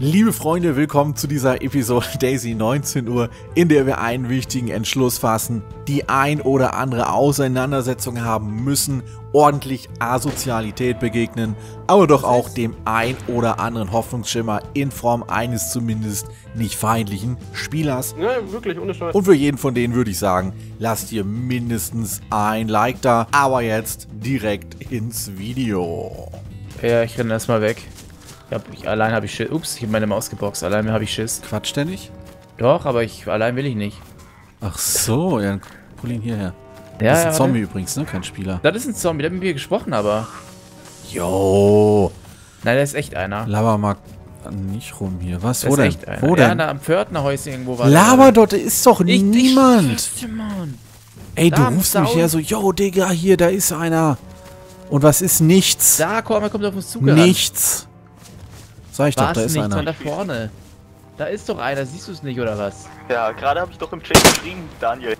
Liebe Freunde, willkommen zu dieser Episode Daisy 19 Uhr, in der wir einen wichtigen Entschluss fassen, die ein oder andere Auseinandersetzung haben müssen, ordentlich Asozialität begegnen, aber doch auch dem ein oder anderen Hoffnungsschimmer in Form eines zumindest nicht feindlichen Spielers. Ja, wirklich, ohne Scheiß. Und für jeden von denen würde ich sagen, lasst ihr mindestens ein Like da, aber jetzt direkt ins Video. Ja, ich renne erstmal weg. Ich hab, ich, allein habe ich Schiss. Ups, ich habe meine Maus geboxt. Allein habe ich Schiss. Quatsch der nicht? Doch, aber ich allein will ich nicht. Ach so, ja, dann hol ihn hierher. Ja, das ist ein ja, Zombie übrigens, ne? Kein Spieler. Das ist ein Zombie, der hat mit mir gesprochen, aber. Jo, Nein, der ist echt einer. laber mal nicht rum hier. Was? Der Wo denn? Wo Ja, denn? da am Pförtnerhäuschen irgendwo war Laber dort, da ist doch Ich- ich niemand. dir, Mann. Ey, du rufst mich her so, yo, Digga, hier, da ist einer. Und was ist nichts? Da, komm, er kommt auf uns zugerannt. Nichts. Sag ich doch, Was da ist nicht, einer. sondern da vorne. Da ist doch einer, siehst du es nicht, oder was? Ja, gerade habe ich doch im Chat geschrieben, Daniel.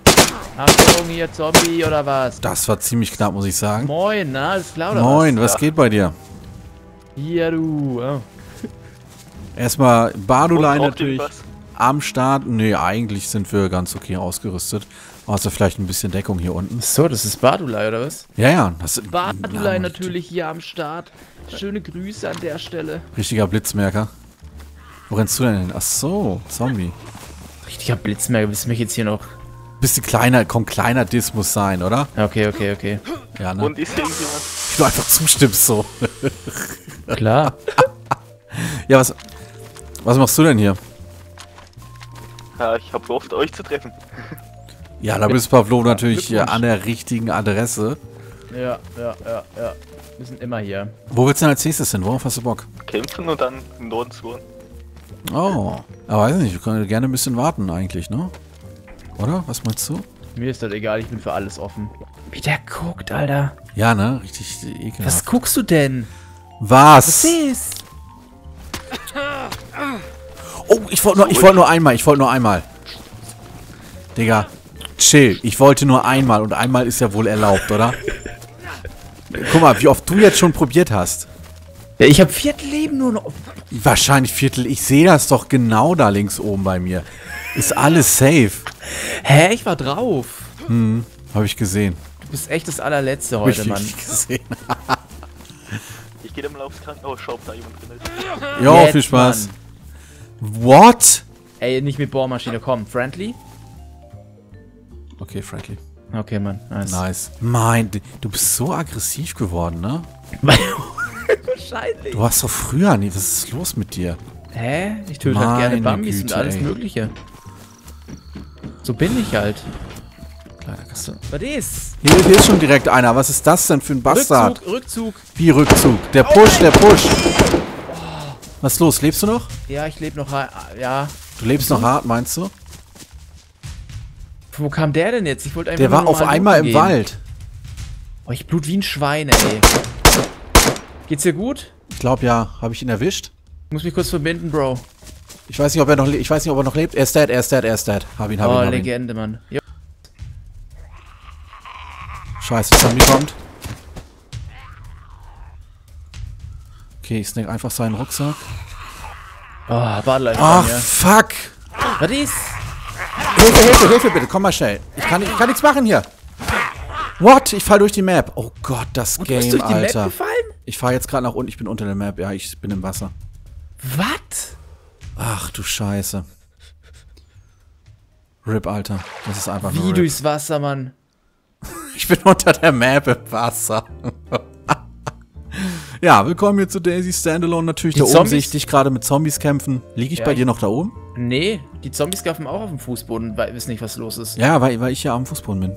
Achtung, hier Zombie, oder was? Das war ziemlich knapp, muss ich sagen. Moin, na, alles klar, oder Moin, was Ja. geht bei dir? was? Hier, du. Oh. Erstmal Badulei Und braucht ihr natürlich was? am Start. Nee, eigentlich sind wir ganz okay ausgerüstet. Außer vielleicht ein bisschen Deckung hier unten. So, das ist Badulei, oder was? Ja, ja. Das natürlich hier am Start. Schöne Grüße an der Stelle. Richtiger Blitzmerker. Wo rennst du denn hin? Ach so, Zombie. Richtiger Blitzmerker, willst du mich jetzt hier noch... Bisschen kleiner, komm, kleiner Diss muss sein, oder? Okay, okay, okay. Ja, ne? Und ist hier irgendjemand? Wie du einfach zustimmst so. Klar. Ja, was, was machst du denn hier? Ja, ich habe gehofft, euch zu treffen. Ja, da bist Pavlo natürlich an der richtigen Adresse. Ja, ja, ja, ja. Wir sind immer hier. Wo willst du denn als nächstes hin? Worauf hast du Bock? Kämpfen und dann im Norden zu. Oh, aber weiß nicht, wir können gerne ein bisschen warten eigentlich, ne? Oder? Was meinst du? Mir ist das egal, ich bin für alles offen. Wie der guckt, Alter. Ja, ne? Richtig Was ekelhaft. guckst du denn? Was? Siehst. Oh, ich wollte nur, ich wollte nur einmal, ich wollte nur einmal. Digga, chill. Ich wollte nur einmal und einmal ist ja wohl erlaubt, oder? Guck mal, wie oft du jetzt schon probiert hast. Ja, ich hab Viertelleben nur noch. Wahrscheinlich Viertel. Ich sehe das doch genau da links oben bei mir. Ist alles safe. Hä, ich war drauf. Habe ich gesehen. Du bist echt das allerletzte Habe ich heute, Mann. wirklich gesehen. Ich gehe mal aufs Krankenhaus, schau, ob da jemand drin ist. Jo, Jetzt, viel Spaß. Mann. What? Ey, nicht mit Bohrmaschine, komm. Friendly? Okay, friendly. Okay, Mann. Nice. Nice. Mein, du bist so aggressiv geworden, ne? Wahrscheinlich. Du warst doch früher nie. Was ist los mit dir? Hä? Ich töte halt gerne Bambis und Güte, alles ey. Mögliche. So bin ich halt. Kleiner Kasse. Was ist? Hier, hier ist schon direkt einer. Was ist das denn für ein Bastard? Rückzug, Rückzug. Wie Rückzug? Der Push, der Push. Was ist los? Lebst du noch? Ja, ich lebe noch. Ja. Du lebst noch hart, meinst du? Wo kam der denn jetzt? Ich wollte einfach Der war auf einmal im gehen. Wald. Oh, ich blut wie ein Schwein, ey. Geht's dir gut? Ich glaube ja. Habe ich ihn erwischt? Ich muss mich kurz verbinden, Bro. Ich weiß nicht, ob er noch, ich weiß nicht, ob er noch lebt. Er ist dead, er ist dead, er ist dead. Hab ihn, hab Oh, ihn, hab ihn. Legende, Mann. Jo. Scheiße, Zombie kommt. Okay, ich snack einfach seinen Rucksack. Oh, Badeleiter. Ach, fuck. Was ist? Hilfe, Hilfe, Hilfe bitte, komm mal schnell. Ich kann, ich kann nichts machen hier. What? Ich fall durch die Map. Oh Gott, das Du bist Game, durch die Alter. Map gefallen? Ich fahre jetzt gerade nach unten. Ich bin unter der Map. Ja, ich bin im Wasser. Was? Ach du Scheiße. Rip, Alter. Das ist einfach Wie durchs Wasser, Mann. Ich bin unter der Map im Wasser. ja, willkommen hier zu Daisy Standalone. Natürlich Die da oben Zombies- sehe ich dich gerade mit Zombies kämpfen. Liege ich Ja, bei dir noch da oben? Nee, die Zombies gaffen auch auf dem Fußboden, weil wissen nicht, was los ist. Ja, weil, weil ich ja am Fußboden bin.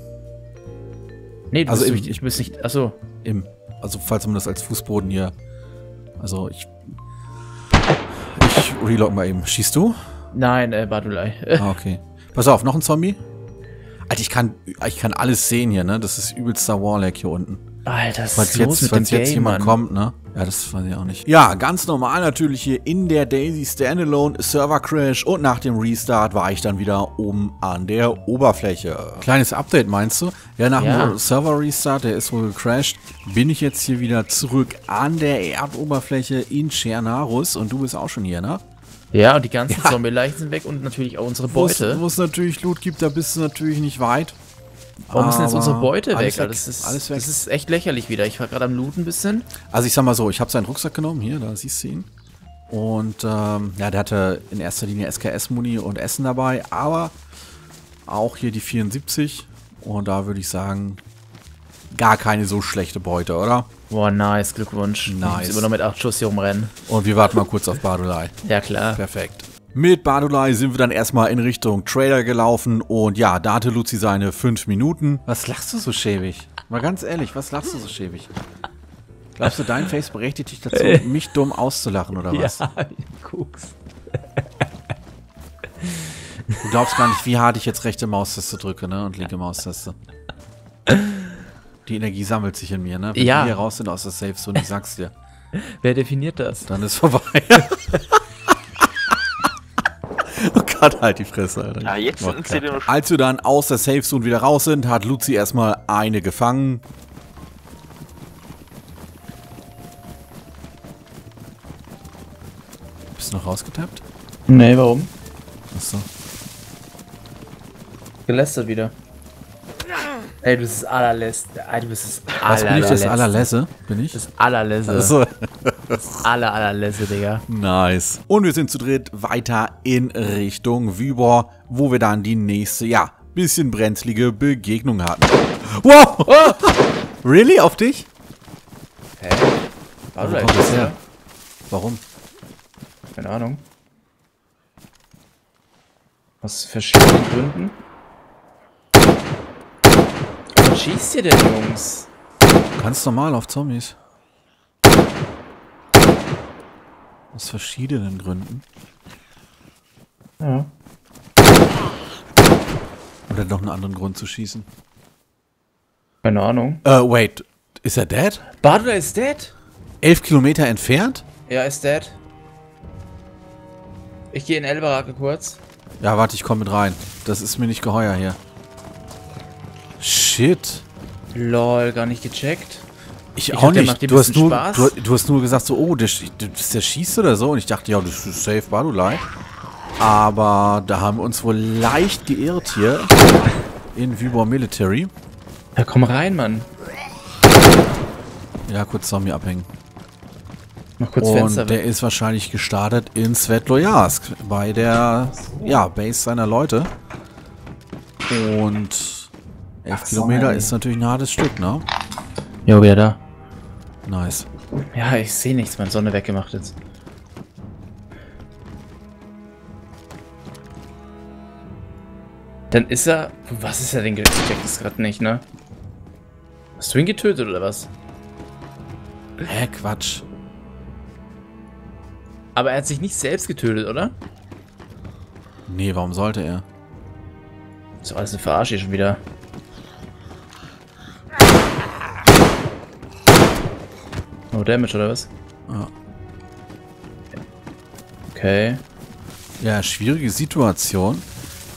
Nee, du Also bist, im- ich bist nicht. Achso. Im, also falls man das als Fußboden hier. Also ich. Ich relog mal eben. Schießt du? Nein, äh, Badulei. Ah, okay. Pass auf, noch ein Zombie. Alter, ich kann, ich kann alles sehen hier, ne? Das ist übelster Warlag hier unten. Alter, was ist los jetzt, mit dem jetzt Game, jemand Mann? kommt, ne? Ja, das weiß ich auch nicht. Ja, ganz normal natürlich hier in der Daisy Standalone Server Crash und nach dem Restart war ich dann wieder oben an der Oberfläche. Kleines Update meinst du? Ja, nach Ja. dem Server Restart, der ist wohl gecrashed, bin ich jetzt hier wieder zurück an der Erdoberfläche in Chernarus und du bist auch schon hier, ne? Ja, und die ganzen Ja. Zombie-Leichen sind weg und natürlich auch unsere Beute. Wo es natürlich Loot gibt, da bist du natürlich nicht weit. Warum ist denn jetzt unsere Beute weg? weg, Das, ist, alles weg. das ist echt lächerlich wieder. Ich war gerade am Looten ein bisschen. Also ich sag mal so, ich habe seinen Rucksack genommen, hier, da siehst du ihn. Und ähm, ja, der hatte in erster Linie SKS-Muni und Essen dabei, aber auch hier die 74. Und da würde ich sagen, gar keine so schlechte Beute, oder? Boah, nice, Glückwunsch. Nice. Immer noch mit 8 Schuss hier rumrennen. Und wir warten mal kurz auf Badulai. Ja, klar. Perfekt. Mit Badulai sind wir dann erstmal in Richtung Trailer gelaufen und ja, da hatte Luzi seine 5 Minuten. Was lachst du so schäbig? Mal ganz ehrlich, was lachst du so schäbig? Glaubst du, dein Face berechtigt dich dazu, mich dumm auszulachen oder was? guck's. Du glaubst gar nicht, wie hart ich jetzt rechte Maustaste drücke, ne? Und linke Maustaste. Die Energie sammelt sich in mir, ne? Wenn Ja. wir hier raus sind aus der Safe Zone, ich sag's dir, Wer definiert das? dann ist vorbei. Gott, halt die Fresse, Alter. Ja, jetzt sind sie nur Als wir dann aus der Safe Zone wieder raus sind, hat Luzi erstmal eine gefangen. Bist du noch rausgetappt? Nee, warum? Achso. Gelästert wieder. Ey, du bist das allerletzte. Ey, du bist das Was bin ich, das allerletzte. allerlesse? Bin ich? Das allerletzte. Achso. Das aller, allerletzte, Digga. Nice. Und wir sind zu dritt weiter in Richtung Wybor, wo wir dann die nächste, ja, bisschen brenzlige Begegnung hatten. Wow! Really? Auf dich? Hä? Wo Warte, kommt das her? Warum? Keine Ahnung. Aus verschiedenen Gründen. Was schießt ihr denn, Jungs? Ganz normal auf Zombies. Aus verschiedenen Gründen. Ja. Oder noch einen anderen Grund zu schießen. Keine Ahnung. Äh, wait. Ist er dead? Badula ist dead? Elf Kilometer entfernt? Ja, ist dead. Ich gehe in Elbarake kurz. Ja, warte, ich komme mit rein. Das ist mir nicht geheuer hier. Shit. Lol, gar nicht gecheckt. Ich, Ich auch der nicht. Du hast, nur, du, du hast nur gesagt so, oh, der, der, der schießt oder so. Und ich dachte, ja, das ist safe Badulai. Aber da haben wir uns wohl leicht geirrt hier. In Vibor Military. Ja, komm rein, Mann. Ja, kurz Zombie abhängen. Mach kurz Und Fenster der weg. ist wahrscheinlich gestartet in Svetlojarsk. Bei der, ja, Base seiner Leute. Und 11 Kilometer ist natürlich ein hartes Stück, ne? Jo, wieder da. Nice. Ja, ich sehe nichts, meine Sonne weggemacht jetzt. Dann ist er. Was ist er denn? Ich check das gerade nicht, ne? Hast du ihn getötet oder was? Hä, Quatsch. Aber er hat sich nicht selbst getötet, oder? Nee, warum sollte er? Doch alles eine Verarsche schon wieder. No Damage oder was? Ja. Okay. Ja, schwierige Situation.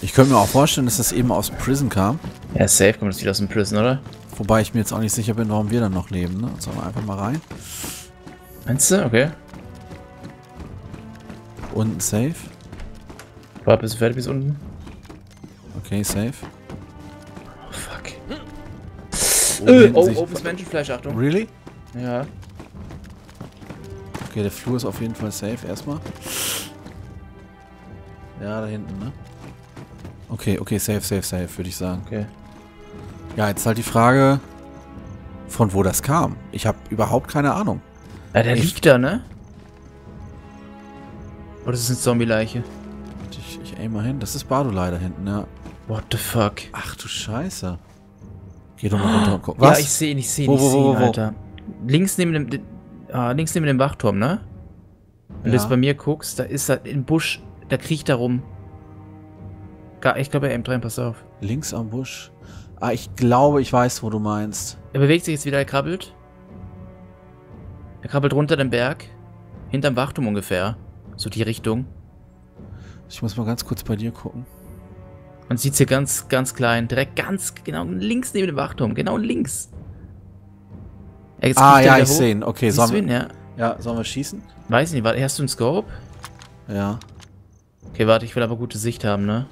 Ich könnte mir auch vorstellen, dass das eben aus dem Prison kam. Ja, safe kommt das wieder aus dem Prison, oder? Wobei ich mir jetzt auch nicht sicher bin, warum wir dann noch leben. Ne? Sollen wir einfach mal rein. Meinst du? Okay. Unten safe. Warte, bist du fertig bis unten? Okay, safe. Oh, fuck. Oben Äh, oh, sich- opens Menschenfleisch, Achtung. Really? Ja. Okay, der Flur ist auf jeden Fall safe erstmal. Ja, da hinten, ne? Okay, okay, safe, safe, safe, würde ich sagen. Okay. Ja, jetzt halt die Frage, von wo das kam. Ich habe überhaupt keine Ahnung. Ja, der Ich- liegt da, ne? Oder ist es eine Zombie-Leiche? Ich, ich aim mal hin. Das ist Badulai da hinten, ja. What the fuck? Ach du Scheiße. Geh doch mal runter und guck. Ja, ich sehe ihn, ich sehe ihn, Wo, ich wo, ihn, wo? Alter. Links neben dem, ah, links neben dem Wachturm, ne? Wenn du Ja. jetzt bei mir guckst, da ist er im Busch, da kriecht er rum. Ich glaube, er aimt rein, pass auf. Links am Busch. Ah, ich glaube, ich weiß, wo du meinst. Er bewegt sich jetzt wieder, er krabbelt. Er krabbelt runter den Berg. Hinterm Wachturm ungefähr. So die Richtung. Ich muss mal ganz kurz bei dir gucken. Man sieht hier ganz, ganz klein. Direkt ganz, genau links neben dem Wachturm. Genau links. Er jetzt ah, ja, ich sehe ihn. Okay, Siehst sollen ihn, wir, ja? ja, sollen wir schießen? Weiß nicht, warte, hast du einen Scope? Ja. Okay, warte, ich will aber gute Sicht haben, ne?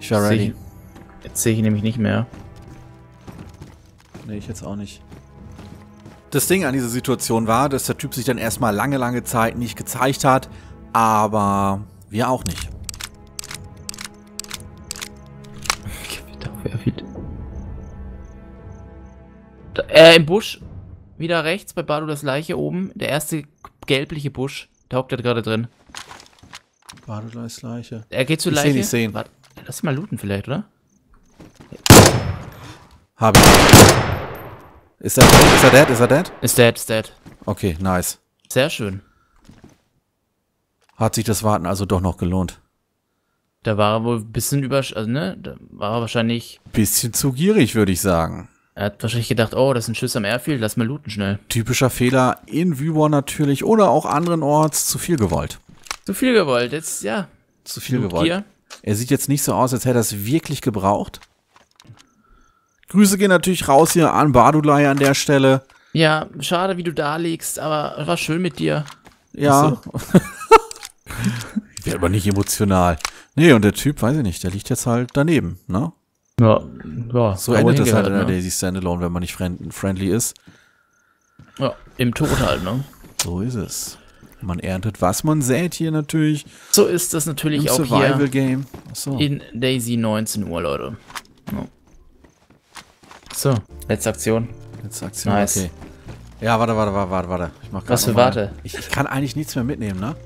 Ich Seh ready. ich- Jetzt sehe ich ihn nämlich nicht mehr. Nee, ich jetzt auch nicht. Das Ding an dieser Situation war, dass der Typ sich dann erstmal lange, lange Zeit nicht gezeigt hat, aber wir auch nicht. Äh, im Busch. Wieder rechts bei Badu das Leiche oben. Der erste gelbliche Busch. Da hockt er gerade drin. Badeleis Leiche. Er geht zur Ich seh Leiche. nicht sehen. Warte, lass mal looten vielleicht, oder? Hab ich. Ist er dead? Ist er dead? Ist er dead? Ist dead, ist dead. Okay, nice. Sehr schön. Hat sich das Warten also doch noch gelohnt. Da war er wohl ein bisschen über... Also, ne? Da war er wahrscheinlich... Bisschen zu gierig, würde ich sagen. Er hat wahrscheinlich gedacht, oh, das ist ein Schuss am Airfield, lass mal looten schnell. Typischer Fehler in Vyborg natürlich oder auch anderenorts zu viel gewollt. Zu viel gewollt, jetzt, ja. Zu viel Loot gewollt. Gear. Er sieht jetzt nicht so aus, als hätte er es wirklich gebraucht. Grüße gehen natürlich raus hier an Badulai an der Stelle. Ja, schade, wie du da liegst, aber war schön mit dir. Ja. ich werde aber nicht emotional. Nee, und der Typ, weiß ich nicht, der liegt jetzt halt daneben, ne? Ja, ja. So endet das halt in der ne? Daisy Standalone, wenn man nicht friend friendly ist. Ja, im Tod halt, ne? So ist es. Man erntet, was man sät hier natürlich. So ist das Im natürlich auch hier Survival-Game. Achso. in Daisy 19 Uhr, Leute. Ja. So, letzte Aktion. Jetzt Aktion, Nice. okay. Ja, warte, warte, warte, warte, warte. Ich mach Was für mal- Warte? Ich, ich kann eigentlich nichts mehr mitnehmen, ne?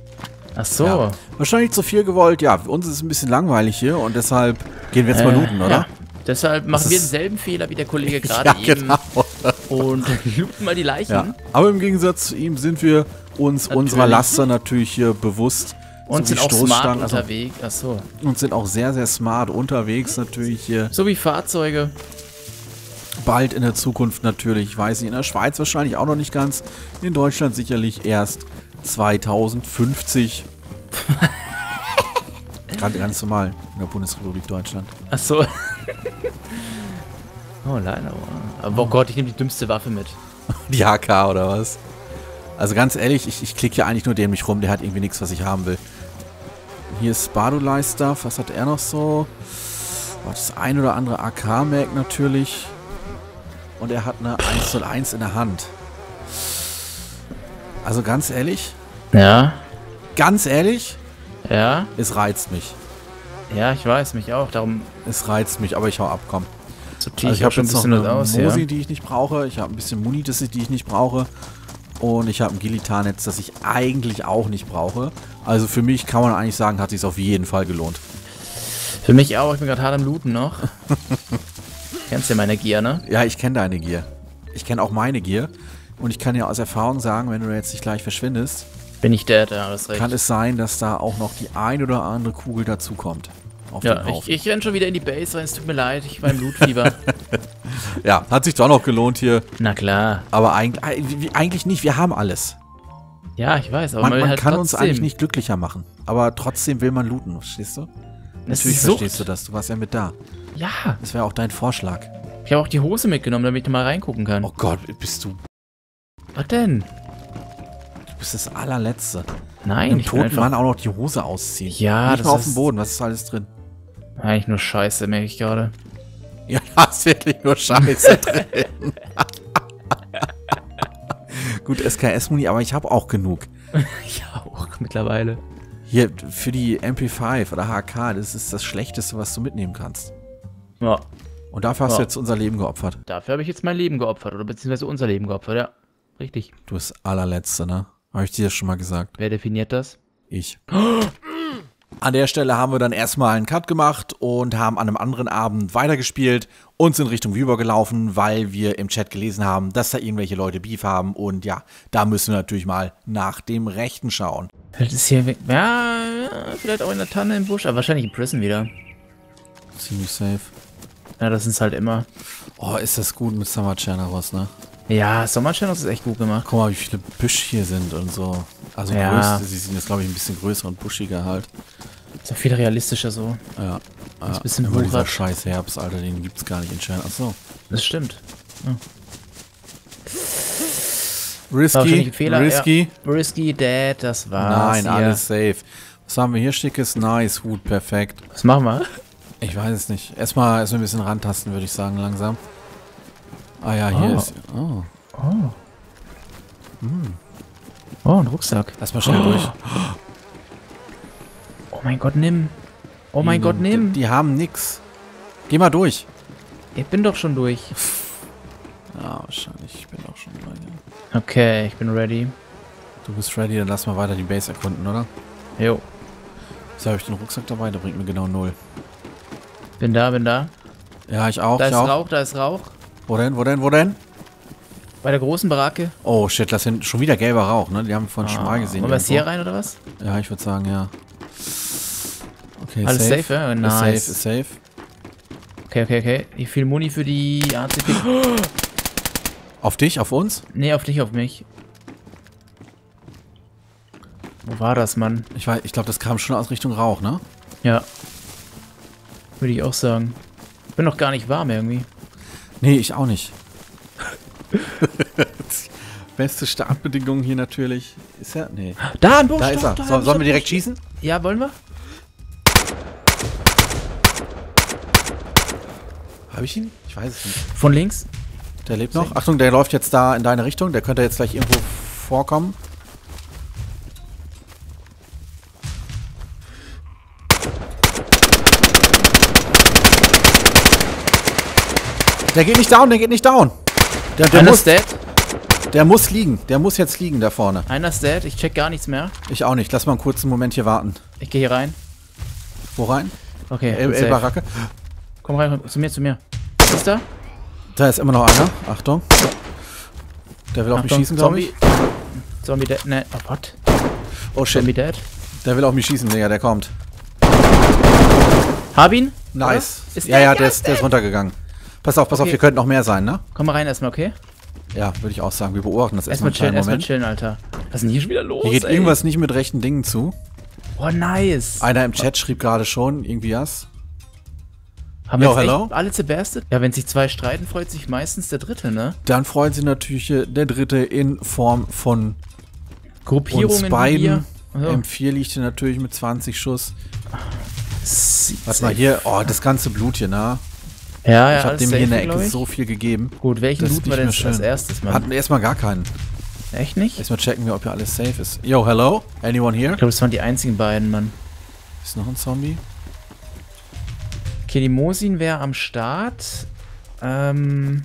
Ach so. Ja. Wahrscheinlich zu viel gewollt. Ja, für uns ist es ein bisschen langweilig hier und deshalb gehen wir jetzt mal Äh, looten, oder? Ja. Deshalb machen wir denselben Fehler wie der Kollege gerade Ja, eben genau. und looten mal die Leichen Ja. Aber im Gegensatz zu ihm sind wir uns Natürlich. unserer Laster natürlich hier bewusst. und so sind auch smart also, unterwegs. Ach so. und sind auch sehr, sehr smart unterwegs natürlich hier. So wie Fahrzeuge. Bald in der Zukunft natürlich, ich weiß nicht, in der Schweiz wahrscheinlich auch noch nicht ganz. In Deutschland sicherlich erst 2050. Gerade ganz normal in der Bundesrepublik Deutschland. Ach so. oh, leider. Aber oh Gott, ich nehme die dümmste Waffe mit. Die HK oder was? Also ganz ehrlich, ich, ich klicke hier eigentlich nur dämlich rum, der hat irgendwie nichts, was ich haben will. Hier ist Badulai Stuff, was hat er noch so? Das ein oder andere AK-Mag natürlich. Und er hat eine 101 in der Hand. Also ganz ehrlich, Ja. ganz ehrlich, Ja. es reizt mich. Ja, ich weiß, mich auch. Darum Es reizt mich, aber ich hau ab, komm. sortiere Also ich schon ein jetzt bisschen noch eine aus. Mosi, Ja. die ich nicht brauche. Ich habe ein bisschen Muni, das ich- die ich nicht brauche. Und ich habe ein Gilitarnetz, das ich eigentlich auch nicht brauche. Also für mich kann man eigentlich sagen, hat sich auf jeden Fall gelohnt. Für mich auch. Ich bin gerade hart am Looten noch. Kennst ja meine Gier, ne? Ja, ich kenne deine Gier. Ich kenne auch meine Gier. Und ich kann ja aus Erfahrung sagen, wenn du jetzt nicht gleich verschwindest, Bin ich dead, ja, das recht. kann es sein, dass da auch noch die ein oder andere Kugel dazukommt. Ja, ich, ich renn schon wieder in die Base rein. Es tut mir leid. Ich war im Blutfieber. ja, hat sich doch noch gelohnt hier. Na klar. Aber eigentlich, eigentlich nicht. Wir haben alles. Ja, ich weiß. Aber Man, man, man halt kann trotzdem. uns eigentlich nicht glücklicher machen. Aber trotzdem will man looten, verstehst du? Das Natürlich verstehst du das. Du warst ja mit da. Ja. Das wäre auch dein Vorschlag. Ich habe auch die Hose mitgenommen, damit ich mal reingucken kann. Oh Gott, bist du. Was denn? Du bist das allerletzte. Nein, Einem ich toten einfach... Mann auch noch die Hose ausziehen. Ja, Nicht das mal auf ist- dem Boden. Was ist alles drin? Eigentlich nur Scheiße, merke ich gerade. Ja, da ist wirklich nur Scheiße drin. Gut, SKS-Muni, aber ich habe auch genug. ja, auch mittlerweile. Hier, für die MP5 oder HK, das ist das Schlechteste, was du mitnehmen kannst. Ja. Und dafür hast Ja. du jetzt unser Leben geopfert. Dafür habe ich jetzt mein Leben geopfert. Oder beziehungsweise unser Leben geopfert, ja. Richtig. Du bist allerletzte, ne? Habe ich dir das schon mal gesagt? Wer definiert das? Ich. An der Stelle haben wir dann erstmal einen Cut gemacht und haben an einem anderen Abend weitergespielt und sind Richtung Viber gelaufen, weil wir im Chat gelesen haben, dass da irgendwelche Leute Beef haben und ja, da müssen wir natürlich mal nach dem Rechten schauen. Vielleicht ist hier weg. Ja, vielleicht auch in der Tanne im Busch, aber wahrscheinlich in Prison wieder. Ziemlich safe. Ja, das ist halt immer. Oh, ist das gut mit Summer Channels, ne? Ja, Sommerchannels ist echt gut gemacht. Guck mal, wie viele Büsch hier sind und so. Also Ja. größte, sie sind jetzt glaube ich ein bisschen größer und buschiger halt. Ist auch viel realistischer so. Ja. ein bisschen aber dieser scheiß Herbst, Alter, den gibt's gar nicht in Channel. Achso. Das stimmt. Risky, wahrscheinlich ein Fehler, risky. Risky Dad, das war's. Nein, alles safe. Was haben wir hier? Schickes, nice, Hut, perfekt. Was machen wir? Ich weiß es nicht. Erstmal erstmal ein bisschen rantasten, würde ich sagen, langsam. Ah ja, hier Oh. ist. Oh. Oh, ein Rucksack. Lass mal schnell durch. Oh mein Gott, nimm. Oh mein Gott, nimm. Die, die haben nix. Geh mal durch. Ich bin doch schon durch. Ja, wahrscheinlich. Ich bin auch schon dir. Okay, ich bin ready. Du bist ready, dann lass mal weiter die Base erkunden, oder? Jo, Jetzt habe ich den Rucksack dabei, der bringt mir genau null. bin da, bin da. Ja, ich auch. Da ich ist auch. Rauch, da ist Rauch. Wo denn, wo denn, wo denn? Bei der großen Baracke. Oh shit, das sind schon wieder gelber Rauch, ne? Die haben wir vorhin schon mal gesehen. Wollen wir es hier rein oder was? Ja, ich würde sagen, ja. Okay, Alles safe, ja? Ist Nice. safe, ist safe. Okay, okay, okay. Wie viel Muni für die ACP? Auf dich, auf uns? nee, auf dich, auf mich. Wo war das, Mann? Ich weiß, ich glaube, das kam schon aus Richtung Rauch, ne? Ja. Würde ich auch sagen. Ich bin noch gar nicht warm irgendwie. Nee, ich auch nicht. Beste Startbedingungen hier natürlich. Ist er? Nee. Da, ein Busch, Da ist er. da, So, sollen wir direkt schießen? Ja, wollen wir? Habe ich ihn? Ich weiß es nicht. Von links? Der lebt noch. Achtung, der läuft jetzt da in deine Richtung. Der könnte jetzt gleich irgendwo vorkommen. Der geht nicht down, der geht nicht down. Der, der, Einer muss, ist dead. der muss liegen. Der muss jetzt liegen da vorne. Einer ist dead. Ich check gar nichts mehr. Ich auch nicht. Lass mal einen kurzen Moment hier warten. Ich gehe hier rein. Wo rein? Okay, El, El. Baracke. Komm rein, zu mir, zu mir. Was ist da? Da ist immer noch einer. Achtung. Der will auf mich Achtung, schießen, glaube Zombie. ich. Zombie dead. Ne, oh, what? Oh shit. Zombie dead. Der will auf mich schießen, Digga. Der kommt. Hab ihn? Nice. Ist ja, ja, ja, der ist, der ist runtergegangen. Pass auf, pass auf, Okay. hier könnten noch mehr sein, ne? Komm mal rein erstmal, okay? Ja, würde ich auch sagen. Wir beobachten das erstmal Erstmal chillen, erstmal Moment. chillen, Alter. Was ist denn hier schon wieder los? Hier geht ey? irgendwas nicht mit rechten Dingen zu. Oh, nice. Einer im Chat schrieb gerade schon irgendwie was. Haben wir Yo, jetzt hello? echt alle zerbastet? Ja, wenn sich zwei streiten, freut sich meistens der Dritte, ne? Dann freut sich natürlich der Dritte in Form von Gruppierungen uns beiden. wir. Also, M4 liegt hier natürlich mit 20 Schuss. sieht Warte mal hier. Oh, das ganze Blut hier, na? Ja, ja, Ich habe dem hier in der Ecke ich. so viel gegeben. Gut, welchen Das looten wir denn als erstes, Mann? Hatten erstmal gar keinen. Echt nicht? Ich Erstmal checken wir, ob hier alles safe ist. Yo, hello? Anyone here? glaube, das waren die einzigen beiden, Mann. Ist noch ein Zombie? Okay, die Mosin wäre am Start. Ähm.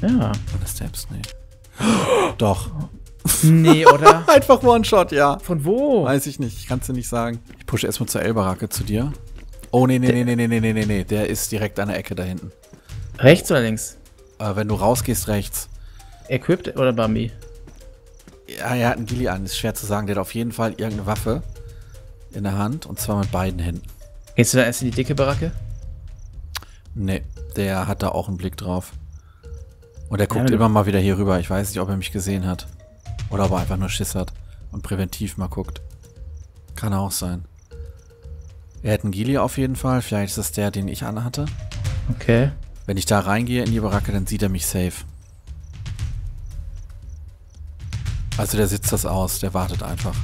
Ja. Meine Steps? Nee. Doch. Nee, oder? Einfach One-Shot, ja. Von wo? Weiß ich nicht, ich kann es dir nicht sagen. Ich pushe erstmal zur L-Baracke zu dir. Oh, nee, nee, nee, nee, nee, nee, nee, nee, nee. Der ist direkt an der Ecke da hinten. Rechts oder links? Äh, wenn du rausgehst, rechts. Equipped oder Bambi? Ja, er hat einen Gilly an, ist schwer zu sagen. Der hat auf jeden Fall irgendeine Waffe in der Hand und zwar mit beiden Händen. Gehst du da erst in die dicke Baracke? Nee, der hat da auch einen Blick drauf. Und er guckt du- immer mal wieder hier rüber. Ich weiß nicht, ob er mich gesehen hat. Oder ob er einfach nur Schiss hat und präventiv mal guckt. Kann auch sein. Er hat einen Gilly auf jeden Fall. Vielleicht ist das der, den ich anhatte. Okay. Wenn ich da reingehe in die Baracke, dann sieht er mich safe. Also der sitzt das aus, der wartet einfach.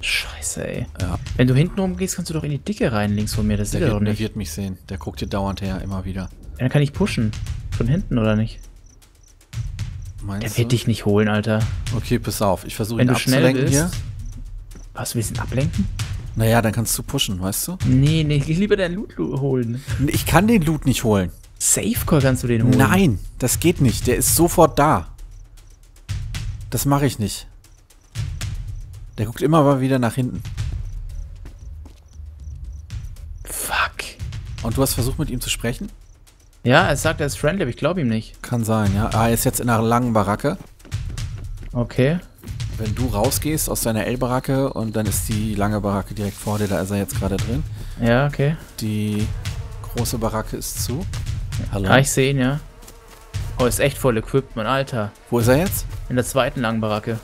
Scheiße, ey. Ja, Wenn du hinten rumgehst, kannst du doch in die Dicke rein, links von mir. Das der sieht er wird, doch der nicht. wird mich sehen. Der guckt hier dauernd her, immer wieder. Ja, dann kann ich pushen. Von hinten, oder nicht? Meinst Der wird dich nicht holen, Alter. Okay, pass auf. Ich versuche ihn abzulenken bist. hier. Was, willst du ihn ablenken? Naja, dann kannst du pushen, weißt du? Nee, nee, ich lieber deinen Loot lo- holen. Ich kann den Loot nicht holen. Safe Call kannst du den holen. Nein, das geht nicht. Der ist sofort da. Das mache ich nicht. Der guckt immer mal wieder nach hinten. Fuck. Und du hast versucht, mit ihm zu sprechen? Ja, er sagt, er ist friendly, aber ich glaube ihm nicht. Kann sein, ja. Ah, er ist jetzt in einer langen Baracke. Okay. Wenn du rausgehst aus deiner L-Baracke und dann ist die lange Baracke direkt vor dir, da ist er jetzt gerade drin. Ja, okay. Die große Baracke ist zu. Hallo. Ah, ich sehe ihn, ja. Oh, ist echt voll equipped, mein Alter. Wo ist er jetzt? In der zweiten langen Baracke.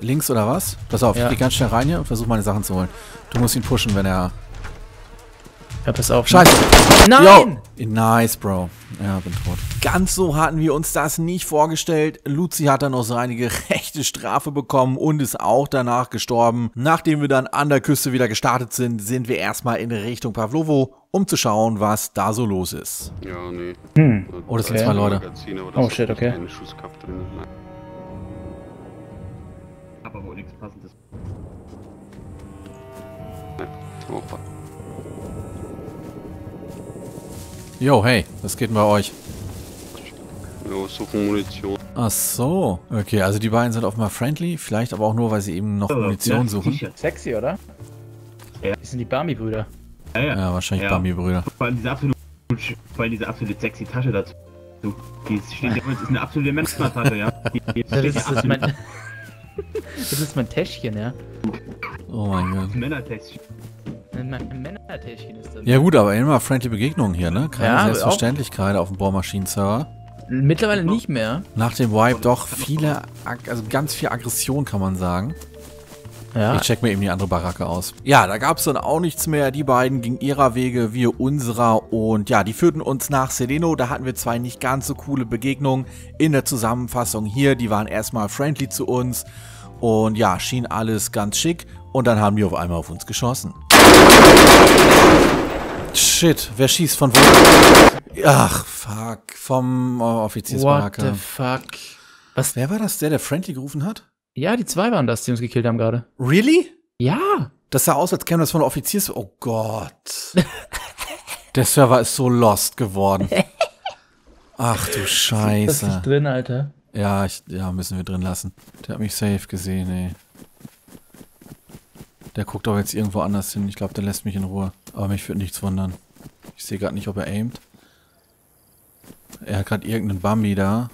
Links oder was? Pass auf, Ja. ich geh ganz schnell rein hier und versuche meine Sachen zu holen. Du musst ihn pushen, wenn er. Ja, pass auf. Scheiße. Nein! Yo. Nice, Bro. Ja, bin tot. Ganz so hatten wir uns das nicht vorgestellt. Luzi hat dann noch seine gerechte Strafe bekommen und ist auch danach gestorben. Nachdem wir dann an der Küste wieder gestartet sind, sind wir erstmal in Richtung Pavlovo, um zu schauen, was da so los ist. Ja, nee. Hm. Oh, das sind Okay. zwei Leute. Oh, shit, okay. Aber wohl nichts passendes. Oh, Yo, hey, was geht denn bei euch? ja, suchen Munition. Ach so. Okay, also die beiden sind offenbar friendly, vielleicht aber auch nur, weil sie eben noch Munition suchen. Sexy, oder? Ja. Das sind die Barmi-Brüder. Ja, ja. Ja, wahrscheinlich Ja. Bambi-Brüder. Vor allem diese absolut, vor allem diese absolut sexy Tasche dazu. Die ist, steht, das ist eine absolute Männertasche, ja. Die, die Das ist, das, mein, das ist mein Täschchen, ja. Oh mein Gott. Männertäschchen. Mein Männertäschchen ist. Ja gut, aber immer friendly Begegnungen hier, ne? Keine Ja, aber selbstverständlich gerade auf dem Bohrmaschinen-Server. Mittlerweile nicht mehr. Nach dem Wipe doch viele, also ganz viel Aggression kann man sagen. Ja. Ich check mir eben die andere Baracke aus. Ja, da gab's dann auch nichts mehr. Die beiden gingen ihrer Wege, wir unserer. Und ja, die führten uns nach Seleno. Da hatten wir zwei nicht ganz so coole Begegnungen in der Zusammenfassung hier. Die waren erstmal friendly zu uns. Und ja, schien alles ganz schick. Und dann haben die auf einmal auf uns geschossen. Shit, wer schießt von wo? Ach, fuck. Vom äh, What Offiziersbaracke. the fuck? Was? Wer war das, der, der friendly gerufen hat? Ja, die zwei waren das, die uns gekillt haben gerade. Really? Ja. Das sah aus, als käme das von der Offiziers... Oh Gott. Der Server ist so lost geworden. Ach du Das ist Scheiße. drin, Alter. Ja, ich, ja, müssen wir drin lassen. Der hat mich safe gesehen, ey. Der guckt auch jetzt irgendwo anders hin. Ich glaube, der lässt mich in Ruhe. Aber mich würde nichts wundern. Ich sehe gerade nicht, ob er aimt. Er hat gerade irgendeinen Bambi da.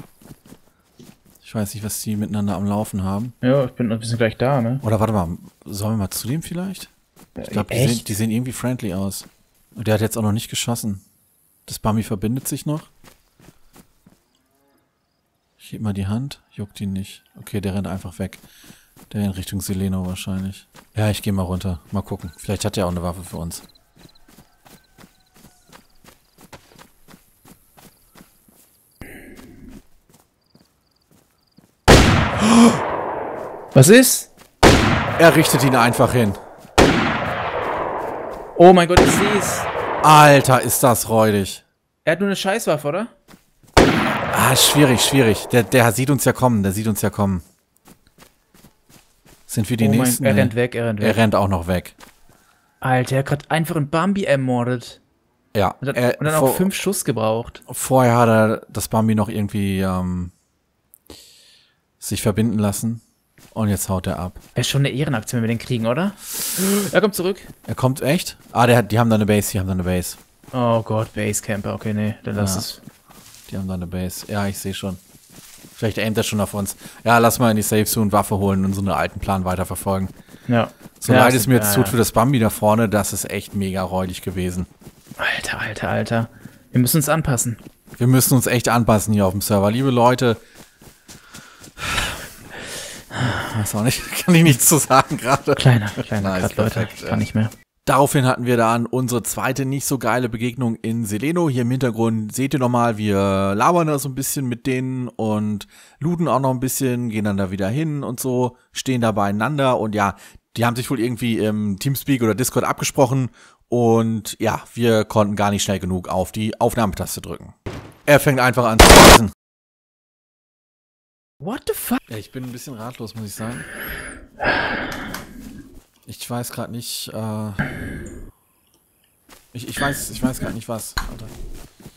Ich weiß nicht, was die miteinander am Laufen haben. Ja, ich bin ein bisschen gleich da, ne? Oder warte mal, sollen wir mal zu dem vielleicht? Ich glaube, die, die sehen irgendwie friendly aus. Und der hat jetzt auch noch nicht geschossen. Das Bambi verbindet sich noch. Ich heb mal die Hand. Juckt ihn nicht. Okay, der rennt einfach weg. Der in Richtung Seleno wahrscheinlich. Ja, ich gehe mal runter. Mal gucken. Vielleicht hat er auch eine Waffe für uns. Was ist? Er richtet ihn einfach hin. Oh mein Gott, ich seh's. Alter, ist das räudig. Er hat nur eine Scheißwaffe, oder? Ah, schwierig, schwierig. Der, der sieht uns ja kommen. Der sieht uns ja kommen. Sind wir die oh mein, nächsten? er Nee. rennt weg, er rennt weg. Er rennt auch noch weg. Alter, er hat gerade einfach einen Bambi ermordet. Ja. Und dann, er, und dann vor, auch fünf Schuss gebraucht. Vorher hat er das Bambi noch irgendwie ähm, sich verbinden lassen. Und jetzt haut er ab. Wäre schon eine Ehrenaktion, wenn wir den kriegen, oder? Er kommt zurück. Er kommt echt? Ah, der hat, die haben da eine Base, die haben da eine Base. Oh Gott, Basecamper. Okay, nee, dann lass Ja. es. Die haben da eine Base. Ja, ich sehe schon. Vielleicht aimt er schon auf uns. Ja, lass mal in die Safe Zone Waffe holen und so einen alten Plan weiterverfolgen. Ja. So leid es mir jetzt ja, tut für das Bambi da vorne, das ist echt mega räudig gewesen. Alter, alter, alter. Wir müssen uns anpassen. Wir müssen uns echt anpassen hier auf dem Server. Liebe Leute. Weiß auch nicht, kann ich nichts zu sagen gerade. Kleiner, kleiner Cut, Leute. perfekt, kann nicht mehr. Daraufhin hatten wir dann unsere zweite nicht so geile Begegnung in Seleno. Hier im Hintergrund seht ihr nochmal, wir labern da so ein bisschen mit denen und looten auch noch ein bisschen, gehen dann da wieder hin und so, stehen da beieinander und ja, die haben sich wohl irgendwie im Teamspeak oder Discord abgesprochen und ja, wir konnten gar nicht schnell genug auf die Aufnahmetaste drücken. Er fängt einfach an zu lesen. What the fuck? Ja, ich bin ein bisschen ratlos, muss ich sagen. Ich weiß gerade nicht, äh ich, ich weiß, ich weiß gerade nicht was. Alter.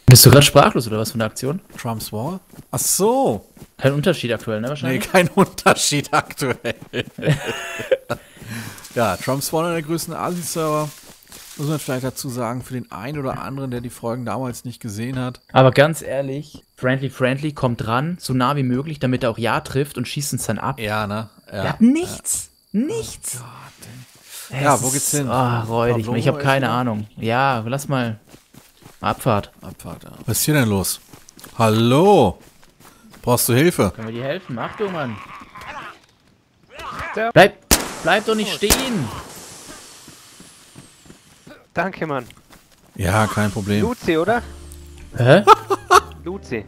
Bist du gerade sprachlos oder was von der Aktion? Trump's Wall? Ach so. Kein Unterschied aktuell, ne? Nee, Wahrscheinlich. kein Unterschied aktuell. ja, Trump's Wall, einer der größten Asi-Server. Muss man vielleicht dazu sagen, für den einen oder anderen, der die Folgen damals nicht gesehen hat. Aber ganz ehrlich, Friendly Friendly kommt ran, so nah wie möglich, damit er auch Ja trifft und schießt uns dann ab. Ja, ne? Er Ja. hat nichts. Nichts. Es Ja, wo geht's hin? Ah, räudig. Pablo Ich habe keine Ahnung. Ja, lass mal. Abfahrt. Abfahrt, ja. Was ist hier denn los? Hallo? Brauchst du Hilfe? Können wir dir helfen? Achtung, Mann. Bleib, bleib doch nicht stehen. Danke, Mann. Ja, kein Problem. Luzi, oder? Hä? Luzi.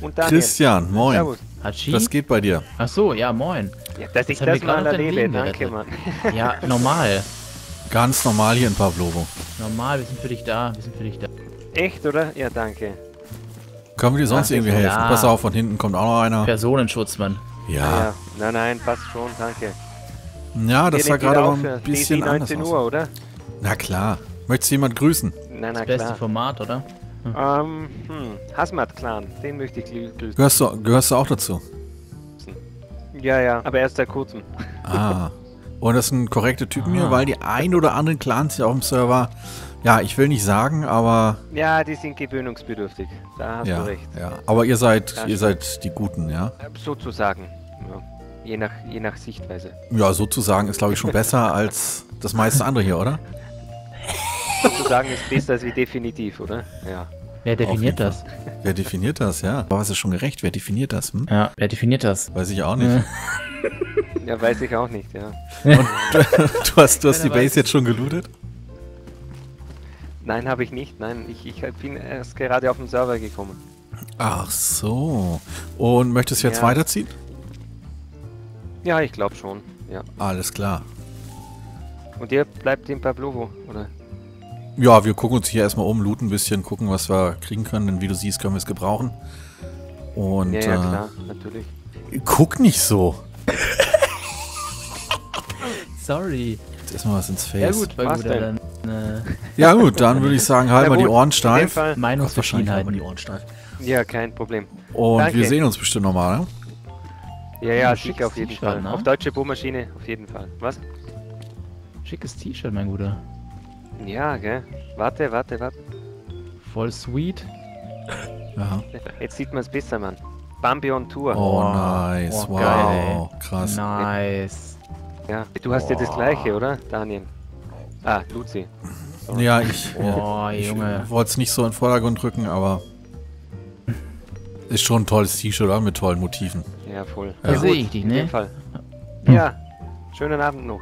Und Daniel. Christian, moin. Servus. Hatschi? Was geht bei dir? Ach so, ja, moin. Ja, dass ich das mal erlebe, danke. Mann. Ja, normal. Ganz normal hier in Pavlovo. Normal, wir sind für dich da. Wir sind für dich da. Echt, oder? Ja, danke. Können wir dir sonst Ach, irgendwie helfen? ja. Pass auf, von hinten kommt auch noch einer. Personenschutz, Mann. Ja. Ja. Nein, nein, passt schon, danke. Ja, das sah gerade auf ein bisschen DC anders 19 aus. Uhr, oder? Na klar. Möchtest du jemand grüßen? Nein, na Das beste klar. Format, oder? Ähm, hm, Hasmat-Clan, den möchte ich grü- grüßen. Gehörst du, gehörst du auch dazu? Ja, ja, aber erst seit kurzem. Ah. Und das sind korrekte Typen hier, Ah. weil die ein oder anderen Clans hier auf dem Server, ja, ich will nicht sagen, aber Ja, die sind gewöhnungsbedürftig. Da hast ja, du recht. ja. Aber ihr seid, Ja, ihr seid die Guten, ja? Sozusagen. Ja. Je, nach, je nach Sichtweise. Ja, sozusagen ist glaube ich schon besser als das meiste andere hier, oder? Sozusagen ist besser als wie definitiv, oder? Ja. Wer definiert das? Wer definiert das, ja? Aber was ist schon gerecht? Wer definiert das? Hm? Ja, wer definiert das? Weiß ich auch nicht. Ja, weiß ich auch nicht, ja. Du hast, du hast die. Base jetzt schon gelootet? Nein, habe ich nicht. Nein, ich, ich bin erst gerade auf den Server gekommen. Ach so. Und möchtest du jetzt Ja. weiterziehen? Ja, ich glaube schon. Ja. Alles klar. Und ihr bleibt in Pavlovo, oder? Ja, wir gucken uns hier erstmal um, looten ein bisschen, gucken, was wir kriegen können, denn wie du siehst, können wir es gebrauchen. Und Ja, ja, äh, klar, natürlich. guck nicht so. Sorry. Jetzt erstmal was ins Face. Ja gut, war gut. Dann, äh, Ja gut, dann würde ich sagen, halt Na mal die Ohren steif. Halten wir Meinungsverschiedenheiten. die Ohren steif. ja, kein Problem. Und Danke. wir sehen uns bestimmt nochmal, ne? Ja, ja, schick auf jeden Fall. ne? Auf deutsche Bohrmaschine auf jeden Fall. Was? Schickes T-Shirt, mein Guter. Ja, gell? Warte, warte, warte. Voll sweet. Ja. Jetzt sieht man es besser, Mann. Bambi on Tour. Oh, Oh, nice. oh, wow. geil, Krass. Nice. Ja, du hast ja das gleiche, oder, Daniel? Ah, Luzi. Ja, ich, Oh, ich Junge. wollte es nicht so in den Vordergrund drücken, aber ist schon ein tolles T-Shirt, oder? Mit tollen Motiven. Ja, voll. Da Ja, sehe ich dich, In ne? dem Fall. Hm. Ja, schönen Abend noch.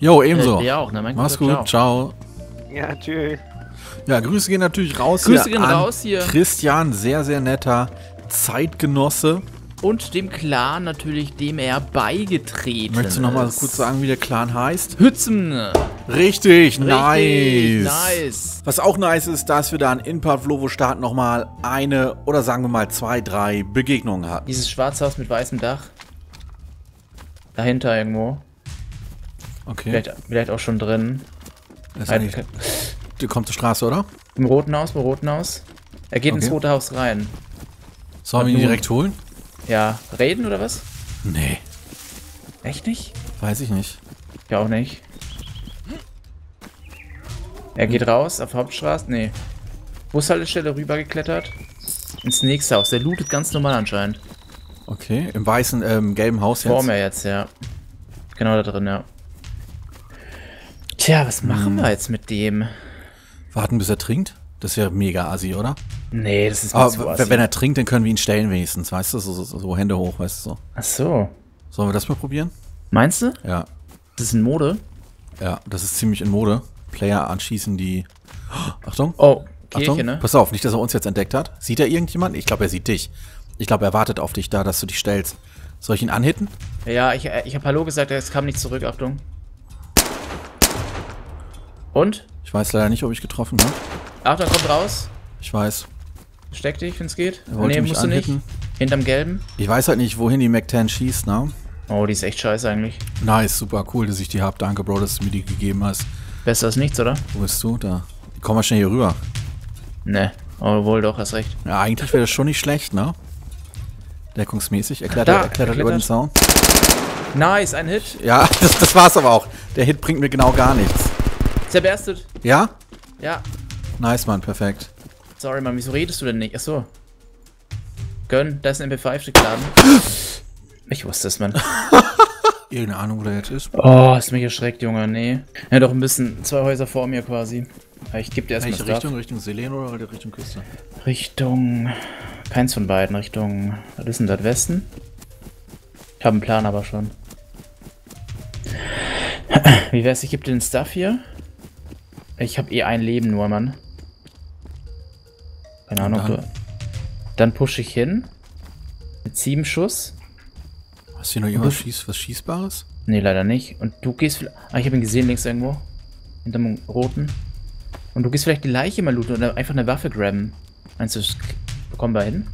Jo, ebenso. Äh, dir auch, ne? Mein Mach's gut, ciao. Ja, tschüss. Ja, Grüße gehen natürlich raus Grüße hier gehen an raus hier. Christian, sehr, sehr netter Zeitgenosse. Und dem Clan natürlich, dem er beigetreten Möchtest du nochmal kurz sagen, wie der Clan heißt? Hützen. Richtig, Richtig, nice. nice. Was auch nice ist, dass wir dann in Pavlovo Stadt nochmal eine oder sagen wir mal zwei, drei Begegnungen hatten. Dieses Schwarzhaus mit weißem Dach. Dahinter irgendwo. Okay. Vielleicht, vielleicht auch schon drin. Das ist eigentlich, die kommt zur Straße, oder? Im roten Haus, im roten Haus. Er geht ins Okay. rote Haus rein. Sollen wir ihn direkt holen? Ja, reden oder was? Nee, Echt nicht? weiß ich nicht. Ja, auch nicht. Er geht raus auf Hauptstraße. Nee. Bushaltestelle rübergeklettert. Ins nächste Haus. Der lootet ganz normal anscheinend. Okay, im weißen, ähm, gelben Haus Vor jetzt. mir jetzt, ja. Genau da drin, ja. Tja, was machen Hm. wir jetzt mit dem? Warten, bis er trinkt? Das wäre mega assi, oder? Nee, das ist mir Aber zu assi. wenn er trinkt, dann können wir ihn stellen wenigstens, weißt du? So, so, so Hände hoch, weißt du so. Ach so. Sollen wir das mal probieren? Meinst du? Ja, Das ist in Mode? ja, das ist ziemlich in Mode. Player anschießen, die... Oh, Achtung, Oh, Achtung, Kirche, ne? pass auf, nicht, dass er uns jetzt entdeckt hat. Sieht er irgendjemand? Ich glaube, er sieht dich. Ich glaube, er wartet auf dich da, dass du dich stellst. Soll ich ihn anhitten? Ja, ich, äh, ich habe Hallo gesagt, es kam nicht zurück, Achtung. Und? Ich weiß leider nicht, ob ich getroffen habe. Achtung, kommt raus. Ich weiß. Steck dich, wenn's geht. Er nee, musst du nicht. Hinterm Gelben. Ich weiß halt nicht, wohin die Mac-10 schießt, ne? Oh, die ist echt scheiße eigentlich. Nice, super cool, dass ich die hab. Danke, Bro, dass du mir die gegeben hast. Besser als nichts, oder? Wo bist du? Da. Komm mal schnell hier rüber. Ne. Oh, wohl doch, hast recht. Ja, eigentlich wäre das schon nicht schlecht, ne? Deckungsmäßig. Er klettert, Da, er klettert er über den. Zaun. Nice, ein Hit. Ja, das, das war's aber auch. Der Hit bringt mir genau gar nichts. Zerberstet. Ja? Ja. Nice, Mann, perfekt. Sorry, Mann, wieso redest du denn nicht? Achso. Gönn, da ist ein MP5-Stückladen. Ich wusste es, Mann. Irgendeine Ahnung, wo der jetzt ist? Oh, hast mich erschreckt, Junge. Nee. Ja, doch ein bisschen zwei Häuser vor mir quasi. Ich geb dir erstmal Welche. Richtung? Richtung Selen oder Richtung Küste? Richtung. Keins von beiden. Richtung. Was ist denn das? Westen? Ich habe einen Plan aber schon. Wie wär's, ich geb dir den Stuff hier? Ich habe eh ein Leben nur, Mann. Keine Ahnung, dann? Dann pushe ich hin. Mit sieben Schuss. Hast du hier noch irgendwas Schieß, was Schießbares? Nee, leider nicht. Und du gehst vielleicht. Ah, ich habe ihn gesehen links irgendwo. Hinterm roten. Und du gehst vielleicht die Leiche mal looten oder einfach eine Waffe grabben. Meinst du, das bekommen wir hin?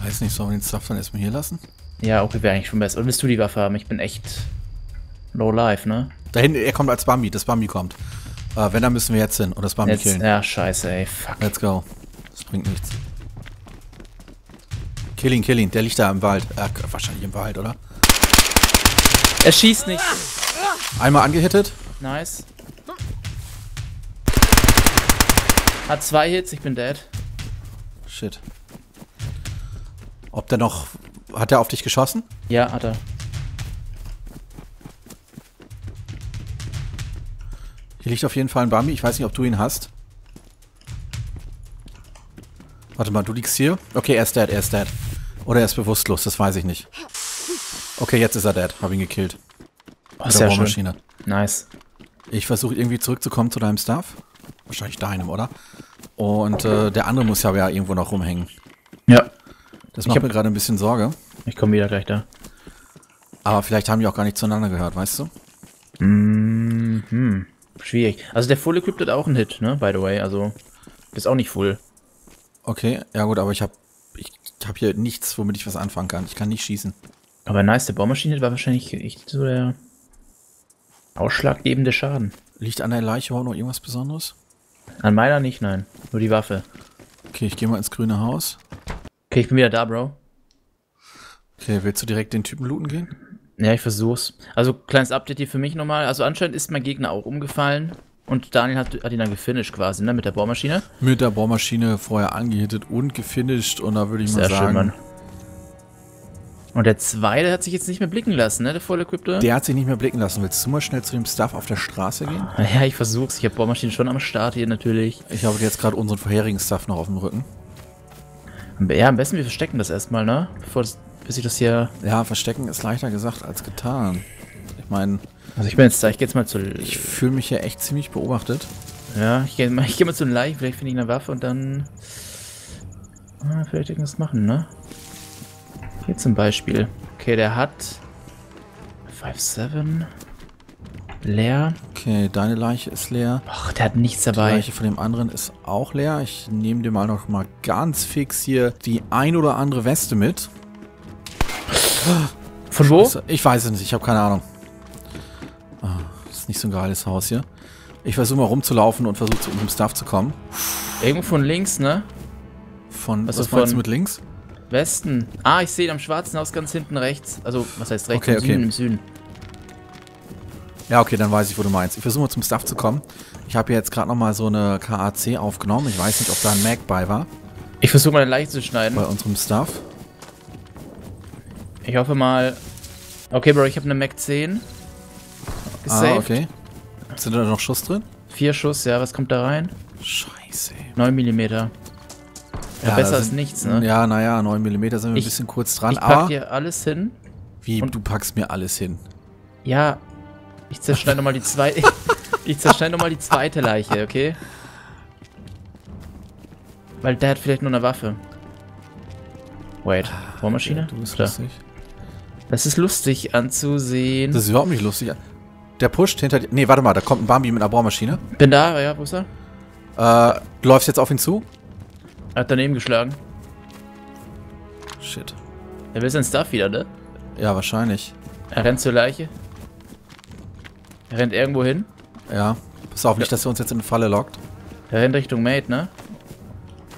Weiß nicht, sollen wir den Stuff dann erstmal hier lassen? Ja, okay, wäre eigentlich schon besser. Und willst du die Waffe haben? Ich bin echt low life, ne? Da hinten, er kommt als Bambi, das Bambi kommt. Äh, wenn, dann müssen wir jetzt hin und das Bambi Jetzt, killen. ja, scheiße, ey. Fuck. Let's go. Das bringt nichts. Kill ihn, kill ihn. Der liegt da im Wald. Äh, wahrscheinlich im Wald, oder? Er schießt nicht. Einmal angehittet. Nice. Hat zwei Hits, ich bin dead. Shit. Ob der noch... Hat der auf dich geschossen? Ja, hat er. Hier liegt auf jeden Fall ein Bambi. Ich weiß nicht, ob du ihn hast. Warte mal, du liegst hier? Okay, er ist dead, er ist dead. Oder er ist bewusstlos, das weiß ich nicht. Okay, jetzt ist er dead. Hab ihn gekillt. Oh, Mit der sehr schön. Bohrmaschine. Nice. Ich versuche irgendwie zurückzukommen zu deinem Stuff. Wahrscheinlich deinem, oder? Und äh, der andere muss ja, ja irgendwo noch rumhängen. Ja. Das macht hab- mir gerade ein bisschen Sorge. Ich komme wieder gleich da. Aber vielleicht haben die auch gar nicht zueinander gehört, weißt du? Mhm. Hm. Schwierig. Also der Full Equipped hat auch einen Hit, ne? By the way. Also ist auch nicht full. Okay, ja gut, aber ich habe ich hab hier nichts, womit ich was anfangen kann. Ich kann nicht schießen. Aber nice, der Baumaschine war wahrscheinlich echt so der ausschlaggebende Schaden. Liegt an der Leiche überhaupt noch irgendwas Besonderes? An meiner nicht, nein. Nur die Waffe. Okay, ich gehe mal ins grüne Haus. Okay, ich bin wieder da, Bro. Okay, willst du direkt den Typen looten gehen? Ja, ich versuch's. Also, kleines Update hier für mich nochmal. Also, anscheinend ist mein Gegner auch umgefallen. Und Daniel hat, hat ihn dann gefinisht quasi, ne? Mit der Bohrmaschine. Mit der Bohrmaschine vorher angehittet und gefinisht und da würde ich mal Sehr sagen, schön, Mann. Und der zweite hat sich jetzt nicht mehr blicken lassen, ne? Der voll Equippte. der hat sich nicht mehr blicken lassen. Willst du mal schnell zu dem Stuff auf der Straße gehen? Ja, ich versuch's. Ich habe Bohrmaschine schon am Start hier natürlich. Ich habe jetzt gerade unseren vorherigen Stuff noch auf dem Rücken. Ja, am besten wir verstecken das erstmal, ne? Bevor das, bis ich das hier. Ja, verstecken ist leichter gesagt als getan. Ich meine, Also ich bin jetzt da, ich geh jetzt mal zu. ich fühle mich hier echt ziemlich beobachtet. Ja, ich geh, mal- ich geh mal zu den Leichen, vielleicht finde ich eine Waffe und dann. Ah, vielleicht irgendwas machen, ne? Hier zum Beispiel. Okay, der hat. 5-7. Leer. Okay, deine Leiche ist leer. Ach, der hat nichts Die dabei. Leiche von dem anderen ist auch leer. Ich nehme dir mal noch mal ganz fix hier die ein oder andere Weste mit. Von wo? Ich weiß es nicht, ich habe keine Ahnung. Ah, ist nicht so ein geiles Haus hier. Ich versuche mal rumzulaufen und versuche zu unserem Stuff zu kommen. Irgendwo von links, ne? Von, Also was meinst du von- mit links? Westen. Ah, ich sehe ihn am schwarzen Haus ganz hinten rechts. Also, was heißt rechts? Okay, Im okay. Süden, im Süden. Ja, okay, dann weiß ich, wo du meinst. Ich versuche mal zum Stuff zu kommen. Ich habe jetzt gerade noch mal so eine KAC aufgenommen. Ich weiß nicht, ob da ein Mag bei war Ich versuche mal eine Leiche zu schneiden. bei unserem Stuff. Ich hoffe mal. Okay, Bro, ich habe eine Mac 10. Gesaved. Ah, okay. Sind da noch Schuss drin? Vier Schuss, ja, was kommt da rein? Scheiße. ey. 9 mm. Ja, da besser als nichts, ne? Ja, naja, 9 mm sind wir ein Ich- bisschen kurz dran. Ich pack Aber dir alles hin. wie, du packst mir alles hin. Ja, ich zerschneide nochmal die zweite. ich zerschneide nochmal die zweite Leiche, okay? Weil der hat vielleicht nur eine Waffe. Wait, Bohrmaschine? Du bist Da. lustig. Das ist lustig anzusehen. Das ist überhaupt nicht lustig. Der pusht hinter dir. Nee, warte mal, da kommt ein Bambi mit einer Bohrmaschine. Bin da, ja, wo ist er? Äh, du läufst jetzt auf ihn zu? Er hat daneben geschlagen. Shit. Er will sein Stuff wieder, ne? Ja, wahrscheinlich. Er rennt zur Leiche. Er rennt irgendwo hin. Ja. Pass auf, nicht, dass er uns jetzt in eine Falle lockt. Er rennt Richtung Mate, ne?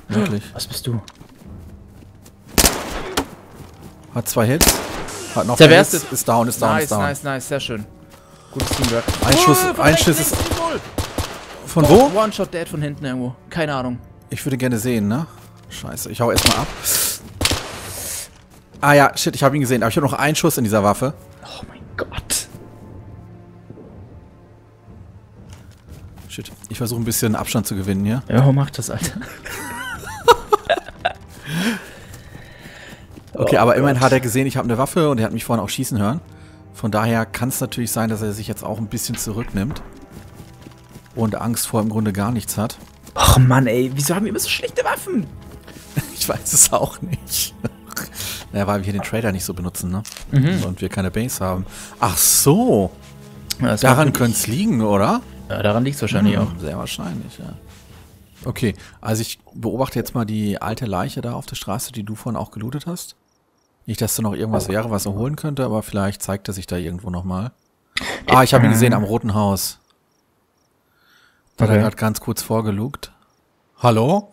Wirklich. Was bist du? Hat zwei Hits. Hat noch Der drei erste- Hits. Ist down, ist down, nice, ist down. nice, nice, sehr schön. Gutes Teamwork. Ein Schuss, ein Schuss ist. Von wo? One-Shot Dead von hinten irgendwo. Keine Ahnung. Ich würde gerne sehen, ne? Scheiße, ich hau erstmal ab. Ah ja, shit, ich habe ihn gesehen. Aber ich habe noch einen Schuss in dieser Waffe. Oh mein Gott. Shit. Ich versuche ein bisschen Abstand zu gewinnen hier. Ja, warum macht das, Alter? Okay, Oh aber immerhin Gott. hat er gesehen, ich habe eine Waffe und er hat mich vorhin auch schießen hören. Von daher kann es natürlich sein, dass er sich jetzt auch ein bisschen zurücknimmt. Und Angst vor im Grunde gar nichts hat. Och Mann, ey, wieso haben wir immer so schlechte Waffen? Ich weiß es auch nicht. naja, weil wir hier den Trader nicht so benutzen, ne? Mhm. Und wir keine Base haben. Ach so. Ja, Daran könnte es liegen, oder? Ja, daran liegt es wahrscheinlich auch. Hm, Sehr wahrscheinlich, ja. Okay, also ich beobachte jetzt mal die alte Leiche da auf der Straße, die du vorhin auch gelootet hast. Nicht, dass da noch irgendwas wäre, was er holen könnte, aber vielleicht zeigt er sich da irgendwo nochmal. Ah, ich habe ihn gesehen am Roten Haus. Da hat er Okay. gerade ganz kurz vorgelugt. Hallo?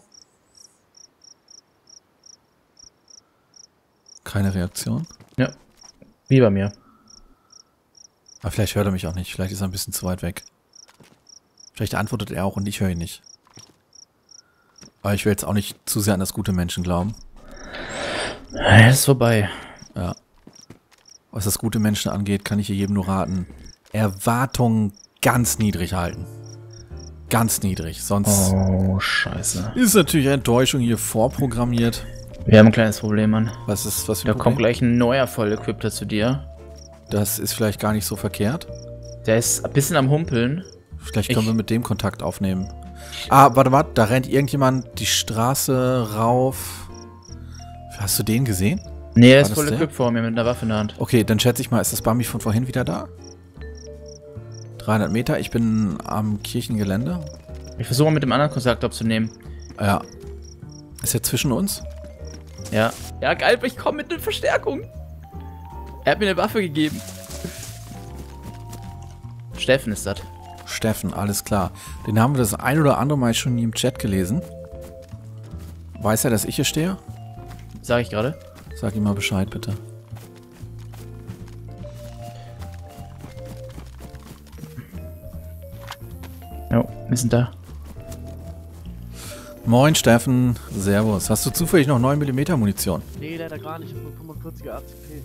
Keine Reaktion. Ja. Wie bei mir. Aber vielleicht hört er mich auch nicht. Vielleicht ist er ein bisschen zu weit weg. Vielleicht antwortet er auch und ich höre ihn nicht. Aber ich will jetzt auch nicht zu sehr an das gute Menschen glauben. Ja, ist vorbei. Ja. Was das gute Menschen angeht, kann ich hier jedem nur raten. Erwartungen ganz niedrig halten. Ganz niedrig. Sonst Oh, scheiße. ist natürlich Enttäuschung hier vorprogrammiert. Wir haben ein kleines Problem, Mann. Was ist, was für Da ein kommt Problem? gleich ein neuer Voll-Equipter zu dir. Das ist vielleicht gar nicht so verkehrt. Der ist ein bisschen am Humpeln. Vielleicht können Ich- wir mit dem Kontakt aufnehmen. Ah, warte, warte, da rennt irgendjemand die Straße rauf. Hast du den gesehen? Nee, er ist voll equipped vor mir mit einer Waffe in der Hand. Okay, dann schätze ich mal, ist das Bambi von vorhin wieder da? 300 Meter, ich bin am Kirchengelände. Ich versuche mal mit dem anderen Kontakt aufzunehmen. Ja. Ist er zwischen uns? Ja. Ja, geil, ich komme mit einer Verstärkung. Er hat mir eine Waffe gegeben. Steffen ist das. Steffen, alles klar. Den haben wir das ein oder andere Mal schon im Chat gelesen. Weiß er, dass ich hier stehe? Sag ich gerade. Sag ihm mal Bescheid, bitte. Jo, wir sind da. Moin, Steffen. Servus. Hast du zufällig noch 9mm Munition? Nee, leider gar nicht. Ich hab nur 45er ACP.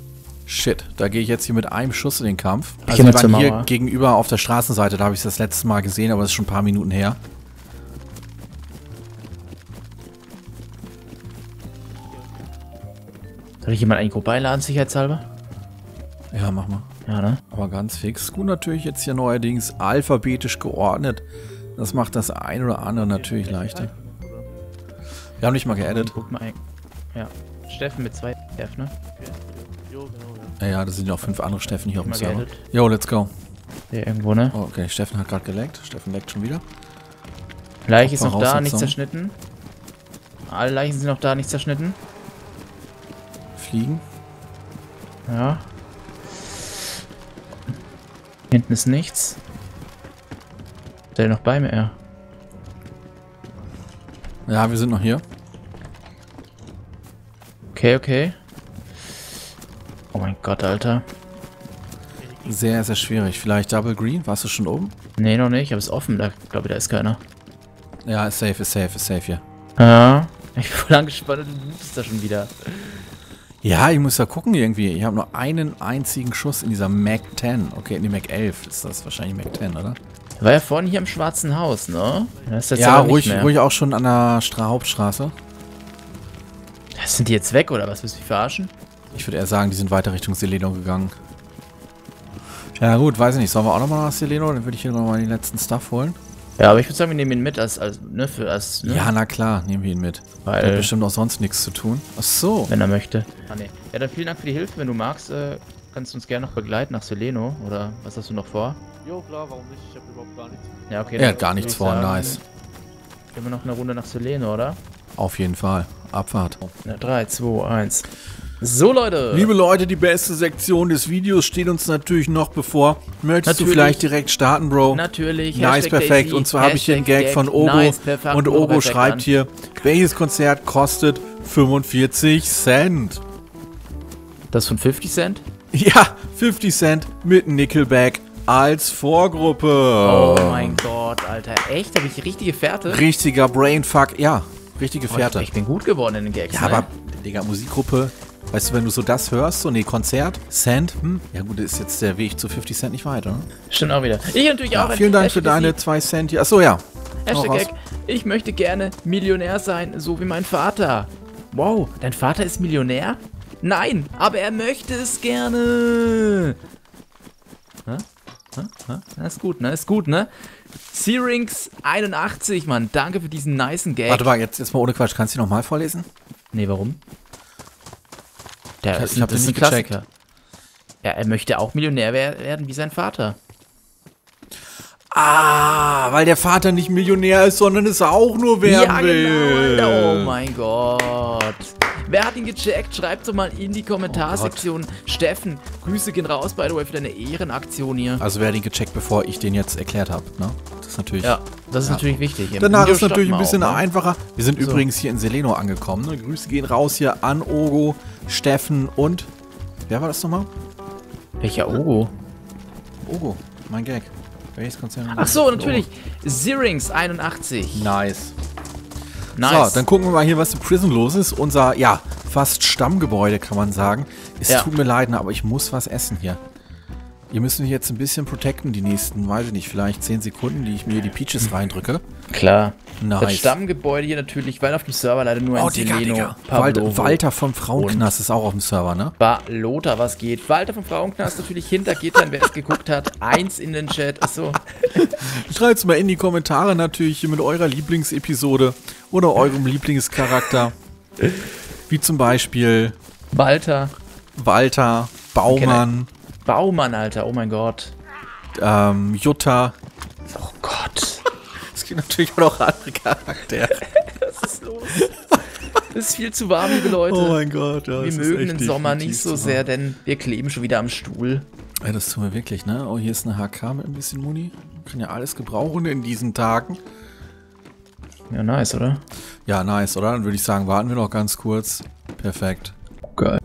Shit, da gehe ich jetzt hier mit einem Schuss in den Kampf. Ich Also zur waren hier gegenüber auf der Straßenseite, da habe ich es das letzte Mal gesehen, aber das ist schon ein paar Minuten her. Ich jemand eigentlich vorbeiladen, sicherheitshalber? Ja, mach mal. Ja, ne? Aber ganz fix. Gut, natürlich jetzt hier neuerdings alphabetisch geordnet. Das macht das ein oder andere natürlich leichter. Wir haben nicht mal geedit. Guck mal. ein- Ja. Steffen mit zwei F, ne? Ja. Ja, ja, da sind noch fünf andere Steffen hier auf dem Server. Jo, let's go. Der irgendwo, ne? Oh, okay, Steffen hat gerade geleckt. Steffen leckt schon wieder. Leiche ist noch da, nicht zerschnitten. Alle Leichen sind noch da, nicht zerschnitten. Fliegen. Ja. Hinten ist nichts. Ist der noch bei mir? Ja. Ja, wir sind noch hier. Okay, okay. Oh mein Gott, Alter. Sehr, sehr schwierig. Vielleicht Double Green. Warst du schon oben? Nee, noch nicht, aber es ist offen. Da glaube ich, da ist keiner. Ja, ist safe, ist safe, ist safe hier. Ja. Ich bin voll angespannt, du bist da schon wieder. Ja, ich muss ja gucken irgendwie. Ich habe nur einen einzigen Schuss in dieser Mac 10. Okay, nee, Mac 11 ist das wahrscheinlich Mac 10, oder? Der war ja vorhin hier im Schwarzen Haus, ne? Ja, ruhig, ruhig auch schon an der Stra Hauptstraße. Sind die jetzt weg oder was? Willst du mich verarschen? Ich würde eher sagen, die sind weiter Richtung Seleno gegangen. Ja gut, weiß ich nicht. Sollen wir auch nochmal nach Seleno? Dann würde ich hier nochmal den letzten Stuff holen. Ja, aber ich würde sagen, wir nehmen ihn mit als, als ne, für, als, ne? Ja, na klar, nehmen wir ihn mit. Der hat Weil, bestimmt auch sonst nichts zu tun. Ach so. wenn er möchte. Ah, nee. Ja, dann vielen Dank für die Hilfe. Wenn du magst, äh, kannst du uns gerne noch begleiten nach Seleno. Oder was hast du noch vor? Jo, klar, warum nicht? Ich hab überhaupt gar nichts. Ja, okay. Er hat gar nichts ich vor, sagen, nice. Gehen wir noch eine Runde nach Seleno, oder? Auf jeden Fall. Abfahrt. Ja, 3, 2, 1. So, Leute. Liebe Leute, die beste Sektion des Videos steht uns natürlich noch bevor. Möchtest du Natürlich. vielleicht direkt starten, Bro? Natürlich. Nice, Hashtag perfekt. Daisy, Und zwar habe ich hier einen Gag, Hashtag von Ogo. Nice, perfekt. und Ogo schreibt an. hier, welches Konzert kostet 45 Cent? Das von 50 Cent? Ja, 50 Cent mit Nickelback als Vorgruppe. Oh mein Gott, Alter. Echt? Habe ich richtige Fährte? Richtiger Brainfuck. Ja, richtige Oh, Fährte. Ich bin gut geworden in den Gags. Ja, ne? aber, Digga, Musikgruppe. Weißt du, wenn du so das hörst, so nee, Konzert, Cent, hm, ja gut, ist jetzt der Weg zu 50 Cent nicht weit, oder? Stimmt auch wieder. Ich natürlich Ja, auch. vielen Dank für Hashtag deine Daisy, 2 Cent hier. Achso, ja. Hashtag. Gag. Ich möchte gerne Millionär sein, so wie mein Vater. Wow, dein Vater ist Millionär? Nein, aber er möchte es gerne. Hä? Hä? Hä? Na, ist gut, ne? Ist gut, ne? Syrinx81, Mann. Danke für diesen nicen Gag. Warte mal, jetzt, jetzt mal ohne Quatsch. Kannst du die nochmal vorlesen? Nee, warum? Der Ich- ist, das ist ein gecheckt. Klassiker. Ja, er möchte auch Millionär wer- werden wie sein Vater. Ah, weil der Vater nicht Millionär ist, sondern es auch nur werden ja, will. genau, Alter. Oh mein Gott. Wer hat ihn gecheckt? Schreibt doch mal in die Kommentarsektion. Steffen, Grüße gehen raus, by the way, für deine Ehrenaktion hier. Also wer hat ihn gecheckt, bevor ich den jetzt erklärt habe, ne? Das ist natürlich... Ja, das ist Ja. natürlich wichtig. Im Danach Video ist natürlich ein bisschen auch, ne? einfacher. Wir sind So. übrigens hier in Seleno angekommen. Ne? Grüße gehen raus hier an Ogo, Steffen und... Wer war das nochmal? Welcher Ogo? Ogo, mein Gag. Welches Konzern? Ach so, natürlich. Zirings 81. Nice. Nice. So, dann gucken wir mal hier, was im Prison los ist. Unser, ja, fast Stammgebäude, kann man sagen. Es Ja. tut mir leid, aber ich muss was essen hier. Ihr müsst mich jetzt ein bisschen protecten, die nächsten, weiß ich nicht, vielleicht 10 Sekunden, die ich mir die Peaches reindrücke. Klar. Das Nice. Stammgebäude hier natürlich, weil auf dem Server leider nur ein Oh, Digga, Seleno, Digga. Pavlovo Walter, vom Frauenknast ist auch auf dem Server, ne? Ba Lothar, was geht? Walter vom Frauenknast natürlich hinter Gittern, wer es geguckt hat. Eins in den Chat. Achso. Schreibt's mal in die Kommentare natürlich mit eurer Lieblingsepisode oder eurem Lieblingscharakter. Wie zum Beispiel Walter. Walter, Baumann, Baumann, Alter. Oh mein Gott. ähm, Jutta. Oh Gott. Es gibt natürlich auch noch andere Charaktere. Was ist los? Es ist viel zu warm, liebe Leute. Oh mein Gott, ja. wir mögen den Sommer nicht so sehr, denn wir kleben schon wieder am Stuhl. Ja, das tun wir wirklich, ne? Oh, hier ist eine HK mit ein bisschen Muni. Man kann ja alles gebrauchen in diesen Tagen. Ja, nice, oder? Ja, nice, oder? Dann würde ich sagen, warten wir noch ganz kurz. Perfekt. Geil.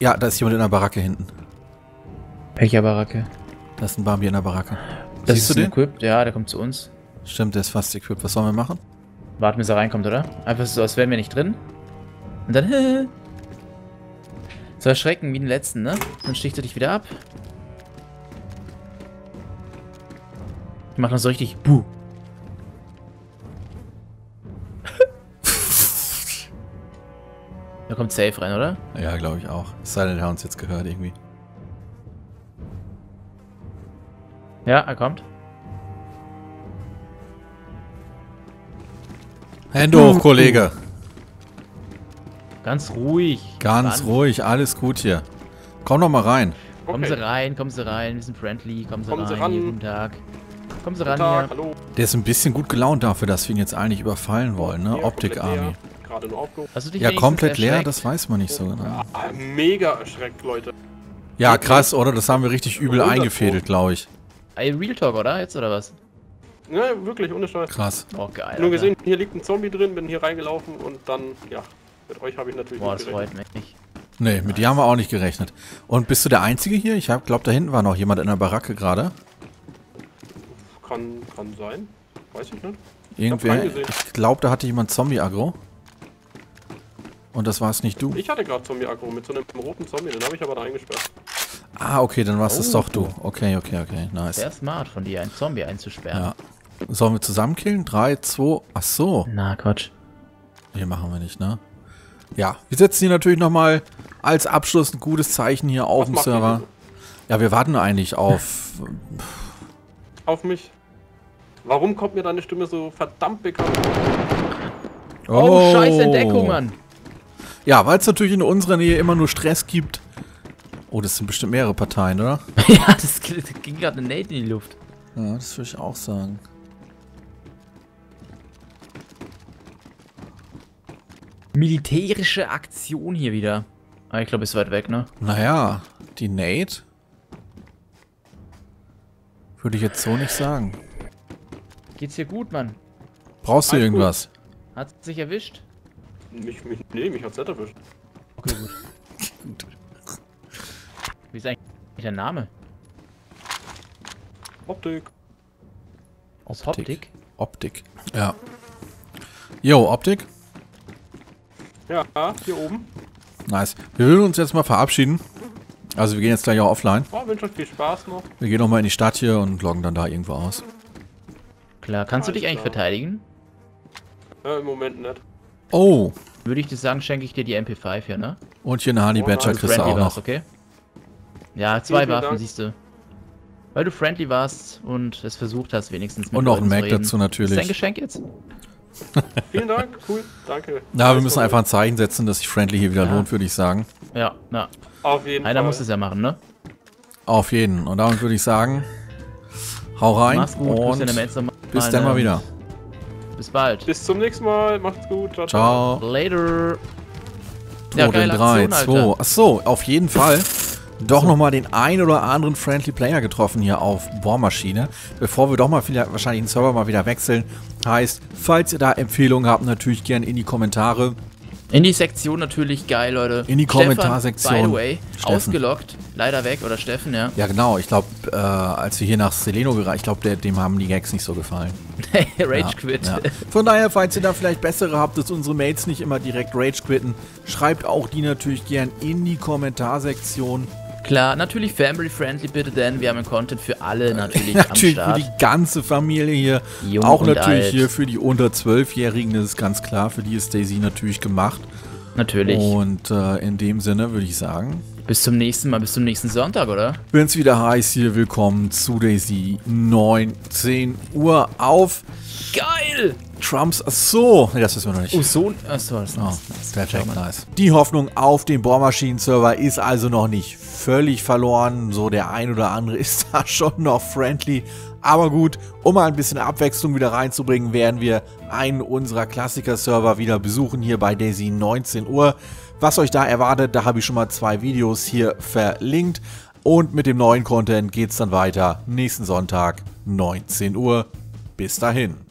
Ja, da ist jemand in der Baracke hinten. Welcher Baracke? Da ist ein Bambi in der Baracke. Das Siehst ist du den? Equipped. Ja, der kommt zu uns. Stimmt, der ist fast equipped. Was sollen wir machen? Warten, bis er reinkommt, oder? Einfach so, als wären wir nicht drin. Und dann, So erschrecken wie den letzten, ne? Dann sticht er dich wieder ab. Ich mach dann so richtig Buh. Da kommt safe rein, oder? Ja, glaube ich auch. Es sei denn, der hat uns jetzt gehört irgendwie. Ja, er kommt. Hände hoch, Kollege. Ganz ruhig. Ganz Ran. ruhig, alles gut hier. Komm doch mal rein. Kommen Sie Okay. rein, kommen Sie rein. Wir sind friendly. Kommen Sie Kommen Sie rein. ran. Hier, guten Tag. Kommen Sie Guten ran Tag, hier. hallo. Der ist ein bisschen gut gelaunt dafür, dass wir ihn jetzt eigentlich überfallen wollen, ne? Hier, Optik komplett Army. leer. Gerade nur aufgehoben. Hast du dich Ja, komplett leer, das weiß man nicht so genau. Ah, mega erschreckt, Leute. Ja, krass, oder? Das haben wir richtig übel 100 eingefädelt, glaube ich. Ey, Real Talk, oder? Jetzt, oder was? Ja, wirklich, ohne Scheiß. Krass. Oh, geil. Nur Alter. gesehen, hier liegt ein Zombie drin, bin hier reingelaufen und dann, ja, mit euch habe ich natürlich Boah, das nicht gerechnet. freut mich. Nee, mit dir haben wir auch nicht gerechnet. Und bist du der Einzige hier? Ich glaube, da hinten war noch jemand in der Baracke gerade. Kann, kann sein. Weiß ich nicht. Irgendwer. gesehen. Ich glaube, da hatte jemand Zombie-Aggro. Und das war es nicht du. Ich hatte gerade Zombie-Aggro mit so einem roten Zombie, den habe ich aber da eingesperrt. Ah, okay, dann warst es Oh. doch du. Okay, okay, okay, nice. Sehr smart von dir, einen Zombie einzusperren. Ja. Sollen wir zusammen killen? Drei, zwei. Ach so. Na, Quatsch. Nee, machen wir nicht, ne? Ja, wir setzen hier natürlich nochmal als Abschluss ein gutes Zeichen hier auf Was dem Server. Ja, wir warten eigentlich auf. Auf mich. Warum kommt mir deine Stimme so verdammt bekannt? Oh, scheiß Entdeckung, Mann. Ja, weil es natürlich in unserer Nähe immer nur Stress gibt. Oh, das sind bestimmt mehrere Parteien, oder? ja, das ging gerade eine Nate in die Luft. Ja, das würde ich auch sagen. Militärische Aktion hier wieder. Ah, ich glaube, ist weit weg, ne? Naja, die Nate. Würde ich jetzt so nicht sagen. Geht's dir gut, Mann? Brauchst du Alles gut. irgendwas? Hat sich erwischt? Mich, mich, nee, mich hat's nicht erwischt. Okay, gut. Wie ist eigentlich dein Name? Optik. Aus Optik. Optik? Optik. Ja. Jo, Optik. Ja, hier oben. Nice. Wir würden uns jetzt mal verabschieden. Also wir gehen jetzt gleich auch offline. Oh, wünsche euch viel Spaß noch. Wir gehen nochmal in die Stadt hier und loggen dann da irgendwo aus. Klar, kannst du Alles dich eigentlich klar. verteidigen? Ja, Im Moment nicht. Oh, Würde ich dir sagen, schenke ich dir die MP5 hier, ne? und hier eine Honey Oh, du kriegst du auch noch. okay? Ja, zwei vielen Waffen, Dank. siehst du. Weil du friendly warst und es versucht hast, wenigstens mit Und noch ein Mac dazu Ist dein natürlich. Geschenk jetzt? Vielen Dank, cool, danke. Na, wir müssen einfach ein Zeichen setzen, dass sich Friendly hier wieder Ja. lohnt, würde ich sagen. Ja, na. Auf jeden Einer Fall. muss es ja machen, ne? Auf jeden. Und damit würde ich sagen, hau rein Mach's gut. Und in bis dann mal wieder. Bis bald. Bis zum nächsten Mal, macht's gut. Ciao, Ciao. Later. Totem 3, 2. Alter. Achso, auf jeden Fall doch nochmal den ein oder anderen Friendly Player getroffen hier auf Bohrmaschine. Bevor wir doch mal vielleicht, wahrscheinlich den Server mal wieder wechseln. Heißt, falls ihr da Empfehlungen habt, natürlich gerne in die Kommentare. In die Sektion natürlich geil, Leute. In die Kommentarsektion. By the way, Steffen. ausgelockt. Leider weg. Oder Steffen, ja. Ja genau, ich glaube, äh, als wir hier nach Seleno gereicht, ich glaube, dem haben die Gags nicht so gefallen. Rage Ja, Quit. ja. Von daher, falls ihr da vielleicht bessere habt, dass unsere Mates nicht immer direkt Rage quitten, schreibt auch die natürlich gern in die Kommentarsektion. Klar, natürlich family friendly bitte, denn wir haben Content für alle natürlich, am Natürlich für Start. die ganze Familie hier. Jung auch natürlich alt. hier für die unter 12-Jährigen, das ist ganz klar. Für die ist Daisy natürlich gemacht. Natürlich. Und äh, in dem Sinne würde ich sagen, Bis zum nächsten Mal, bis zum nächsten Sonntag, oder? wenn es wieder heißt, hier willkommen zu Daisy 19 Uhr auf Geil! Trumps. Achso, nee, das wissen wir noch nicht. Oh, so. Achso, das ist Oh, nice. perfekt, nice. Die Hoffnung auf den Bohrmaschinen-Server ist also noch nicht völlig verloren. So der ein oder andere ist da schon noch friendly. Aber gut, um mal ein bisschen Abwechslung wieder reinzubringen, werden wir einen unserer Klassiker-Server wieder besuchen hier bei Daisy 19 Uhr. Was euch da erwartet, da habe ich schon mal zwei Videos hier verlinkt. Und mit dem neuen Content geht es dann weiter nächsten Sonntag 19 Uhr. Bis dahin.